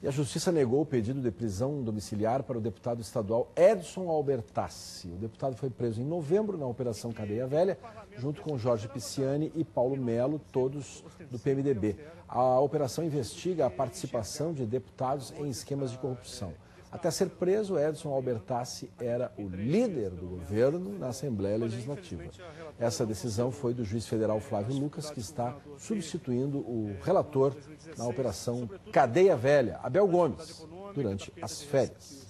E a Justiça negou o pedido de prisão domiciliar para o deputado estadual Edson Albertassi. O deputado foi preso em novembro na Operação Cadeia Velha, junto com Jorge Pisciani e Paulo Melo, todos do PMDB. A operação investiga a participação de deputados em esquemas de corrupção. Até ser preso, Edson Albertassi era o líder do governo na Assembleia Legislativa. Essa decisão foi do juiz federal Flávio Lucas, que está substituindo o relator na operação Cadeia Velha, Abel Gomes, durante as férias.